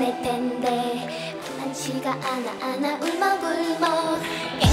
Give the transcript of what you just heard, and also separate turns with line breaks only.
내 텐데. 만만치가 않아 안아 울먹울먹.